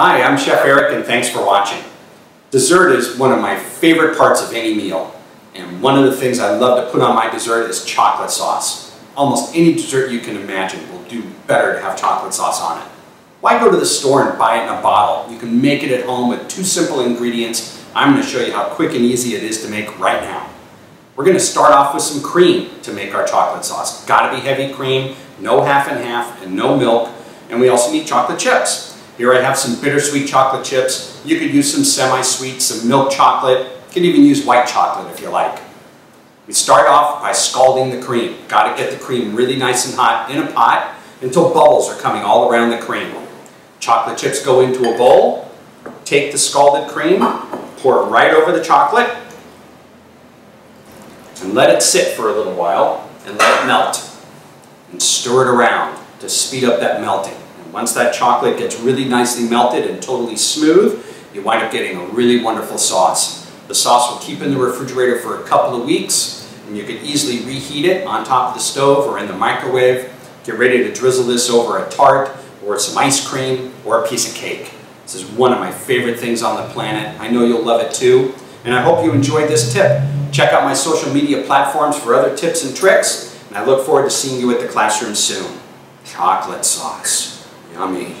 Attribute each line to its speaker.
Speaker 1: Hi, I'm Chef Eric and thanks for watching. Dessert is one of my favorite parts of any meal. And one of the things I love to put on my dessert is chocolate sauce. Almost any dessert you can imagine will do better to have chocolate sauce on it. Why go to the store and buy it in a bottle? You can make it at home with two simple ingredients. I'm going to show you how quick and easy it is to make right now. We're going to start off with some cream to make our chocolate sauce. Got to be heavy cream, no half and half, and no milk. And we also need chocolate chips. Here I have some bittersweet chocolate chips. You could use some semi-sweet, some milk chocolate. You can even use white chocolate if you like. We start off by scalding the cream. Got to get the cream really nice and hot in a pot until bubbles are coming all around the cream. Chocolate chips go into a bowl. Take the scalded cream, pour it right over the chocolate, and let it sit for a little while and let it melt. And stir it around to speed up that melting. Once that chocolate gets really nicely melted and totally smooth, you wind up getting a really wonderful sauce. The sauce will keep in the refrigerator for a couple of weeks, and you can easily reheat it on top of the stove or in the microwave. Get ready to drizzle this over a tart, or some ice cream, or a piece of cake. This is one of my favorite things on the planet. I know you'll love it too, and I hope you enjoyed this tip. Check out my social media platforms for other tips and tricks, and I look forward to seeing you at the classroom soon. Chocolate sauce. Amém.